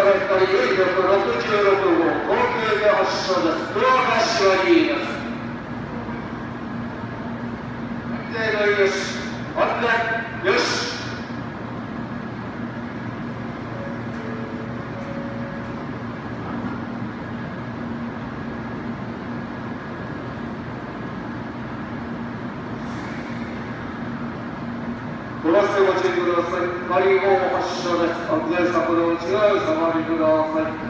から光466号東京で発祥です黒柏にいます。安全のよし安定よし。ごラスでご注意ください。マリーゴー発射です。安全策の内側へ下がりください。